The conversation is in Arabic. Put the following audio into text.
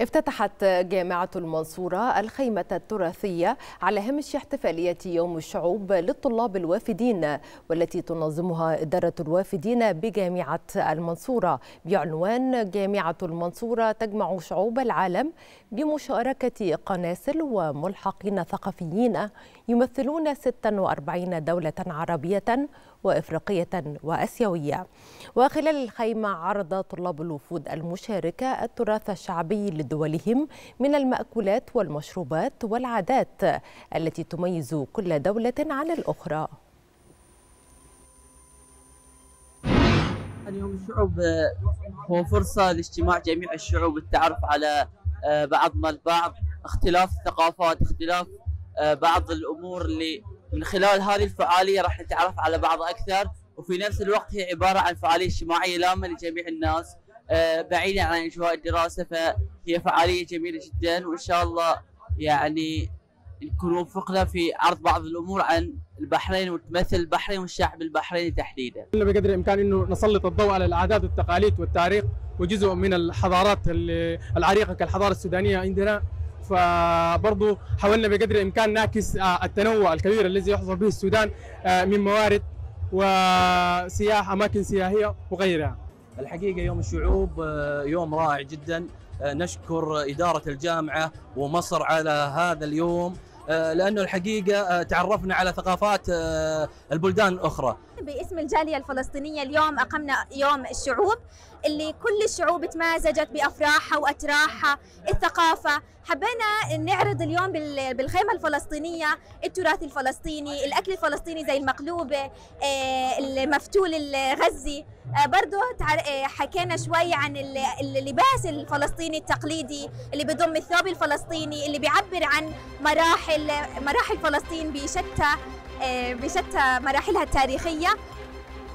افتتحت جامعة المنصورة الخيمة التراثية على هامش احتفالية يوم الشعوب للطلاب الوافدين والتي تنظمها إدارة الوافدين بجامعة المنصورة. بعنوان جامعة المنصورة تجمع شعوب العالم بمشاركة قناصل وملحقين ثقافيين يمثلون 46 دولة عربية وإفريقية وأسيوية. وخلال الخيمة عرض طلاب الوفود المشاركة التراث الشعبي لدولهم من المأكولات والمشروبات والعادات التي تميز كل دولة عن الأخرى. يوم الشعوب هو فرصة لاجتماع جميع الشعوب والتعرف على بعضنا البعض. اختلاف الثقافات اختلاف بعض الأمور اللي من خلال هذه الفعالية راح نتعرف على بعض أكثر وفي نفس الوقت هي عبارة عن فعالية اجتماعية لامة لجميع الناس بعيدا عن أجواء الدراسة فهي فعالية جميلة جدا وإن شاء الله يعني نكون وفقنا في عرض بعض الأمور عن البحرين وتمثل البحرين والشعب البحريني تحديدا. بقدر الإمكان إنه نسلط الضوء على العادات والتقاليد والتاريخ وجزء من الحضارات العريقة كالحضارة السودانية عندنا فبرضه حاولنا بقدر الإمكان نعكس التنوع الكبير الذي يحظى به السودان من موارد وسياح أماكن سياحية وغيرها. الحقيقة يوم الشعوب يوم رائع جدا نشكر إدارة الجامعة ومصر على هذا اليوم لأنه الحقيقة تعرفنا على ثقافات البلدان الاخرى. باسم الجالية الفلسطينية اليوم أقمنا يوم الشعوب اللي كل الشعوب تمازجت بأفراحها وأتراحها، الثقافة، حبينا نعرض اليوم بالخيمة الفلسطينية التراث الفلسطيني، الأكل الفلسطيني زي المقلوبة، المفتول الغزي، برضه حكينا شوي عن اللباس الفلسطيني التقليدي اللي بضم الثوب الفلسطيني اللي بيعبر عن مراحل مراحل فلسطين بشتى بشتى مراحلها التاريخية.